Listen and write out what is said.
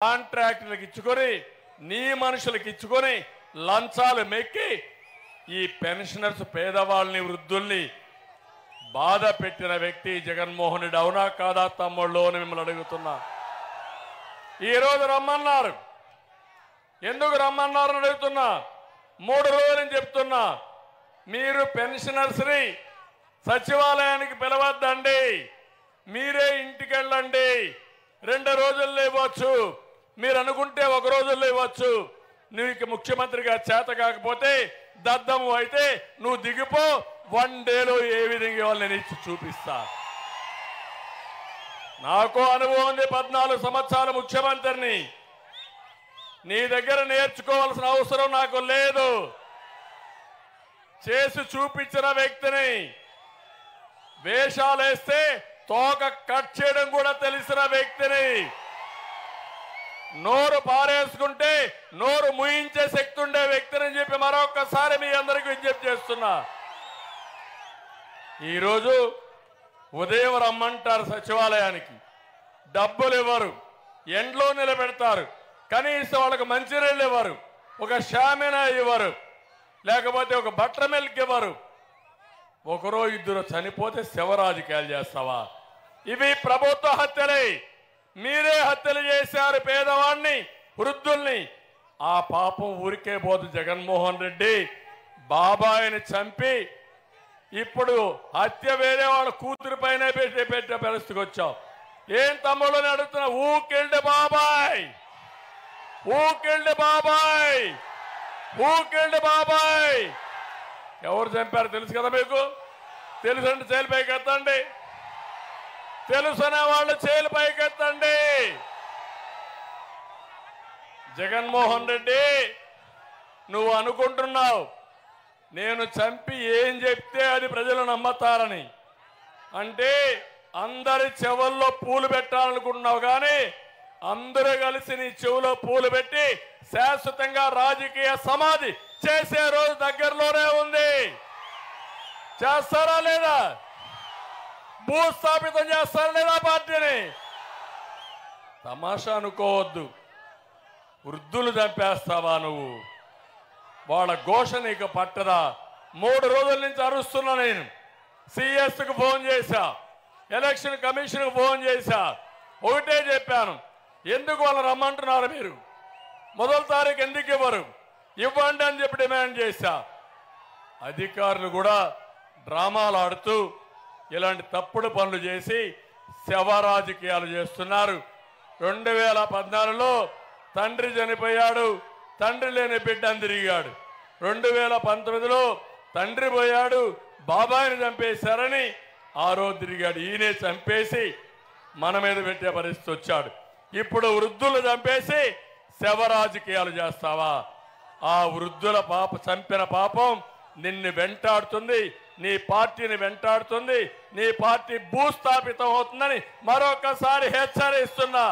కాంట్రాక్టులకు ఇచ్చుకొని నీ మనుషులకు ఇచ్చుకొని లంచాలు మెక్కి ఈ పెన్షనర్స్ పేదవాళ్ళని వృద్ధుల్ని బాధ పెట్టిన వ్యక్తి జగన్మోహన్ రెడ్డి అవునా కాదా తమ్ముళ్ళు అని మిమ్మల్ని అడుగుతున్నా. ఈ రోజు రమ్మన్నారు. ఎందుకు రమ్మన్నారు అని అడుగుతున్నా. మూడు రోజులు చెప్తున్నా. మీరు పెన్షనర్స్ని సచివాలయానికి పిలవద్దండి. మీరే ఇంటికి వెళ్ళండి. రెండు రోజుల్లో ఇవ్వచ్చు. మీరు అనుకుంటే ఒక రోజుల్లో ఇవ్వచ్చు. నీకు ముఖ్యమంత్రిగా చేత కాకపోతే దద్దము అయితే నువ్వు దిగిపో. వన్ డేలో ఏ విధంగా ఇవ్వాలి నేను ఇచ్చి చూపిస్తా. నాకు అనుభవం ఉంది పద్నాలుగు సంవత్సరాల ముఖ్యమంత్రిని. నీ దగ్గర నేర్చుకోవాల్సిన అవసరం నాకు లేదు. చేసి చూపించిన వ్యక్తిని వేషాలేస్తే తోక కట్ చేయడం కూడా తెలిసిన వ్యక్తిని. నోరు పారేసుకుంటే నోరు ముయించే శక్తి ఉండే వ్యక్తిని చెప్పి మరొకసారి మీ అందరికీ విజ్ఞప్తి చేస్తున్నా. ఈరోజు ఉదయం రమ్మంటారు సచివాలయానికి. డబ్బులు ఇవ్వరు. ఎండ్లో నిలబెడతారు. కనీసం వాళ్ళకి మంచినీళ్ళు ఇవ్వరు. ఒక షామినా ఇవ్వరు. లేకపోతే ఒక బట్టర్ మిల్క్ ఇవ్వరు. ఒకరో ఇద్దరు చనిపోతే శివరాజు రాజకీయాలు చేస్తావా? ఇవి ప్రభుత్వ హత్యలే. మీరే హత్యలు చేశారు పేదవాణ్ణి వృద్ధుల్ని. ఆ పాపం ఊరికే పోదు జగన్మోహన్ రెడ్డి. బాబాయిని చంపి ఇప్పుడు హత్య వేరే వాళ్ళ కూతురు పైన పెట్టి పెట్టే పరిస్థితికి వచ్చాం ఏం తమ్ముళ్ళని అడుగుతున్నా? ఊకెళ్ళి బాబాయ్! ఊకెళ్ళి బాబాయ్! ఊకెళ్ళి బాబాయ్! ఎవరు చంపారు తెలుసు కదా మీకు? తెలుసు అంటే పైకి ఎత్తండి తెలుసనే వాళ్ళు చేలు పైకి ఎత్తండి జగన్మోహన్ రెడ్డి నువ్వు అనుకుంటున్నావు. నేను చంపి ఏం చెప్తే అది ప్రజలు నమ్మతారని. అంటే అందరి చెవుల్లో పూలు పెట్టాలనుకుంటున్నావు కానీ అందరూ కలిసి నీ చెవులో పూలు పెట్టి శాశ్వతంగా రాజకీయ సమాధి చేసే రోజు దగ్గరలోనే ఉంది. చేస్తారా లేదా? భూస్థాపితం చేస్తారా లేదా పార్టీని? తమాషా అనుకోవద్దు. వృద్ధులు చంపేస్తావా నువ్వు? వాళ్ళ ఘోష నీకు పట్టదా? మూడు రోజుల నుంచి అరుస్తున్నా నేను. సిఎస్కు ఫోన్ చేశా. ఎలక్షన్ కమిషన్కు ఫోన్ చేశా. ఒకటే చెప్పాను. ఎందుకు వాళ్ళు రమ్మంటున్నారు మీరు? మొదటి తారీఖు ఎందుకు ఇవ్వరు? ఇవ్వండి అని చెప్పి డిమాండ్ చేశా. అధికారులు కూడా డ్రామాలు ఆడుతూ ఇలాంటి తప్పుడు పనులు చేసి శవ రాజకీయాలు చేస్తున్నారు. రెండు వేల పద్నాలుగులో తండ్రి చనిపోయాడు తండ్రి లేని బిడ్డ తిరిగాడు. రెండు వేల పంతొమ్మిదిలో తండ్రి పోయాడు బాబాయిని చంపేశారని ఆ రోజు తిరిగాడు. ఈయనే చంపేసి మన మీద పెట్టే పరిస్థితి వచ్చాడు. ఇప్పుడు వృద్ధులు చంపేసి శవ రాజకీయాలు చేస్తావా? ఆ వృద్ధుల పాప చంపిన పాపం నిన్ను వెంటాడుతుంది నీ పార్టీని వెంటాడుతుంది నీ పార్టీ భూస్థాపితం అవుతుందని మరొకసారి హెచ్చరిస్తున్నా.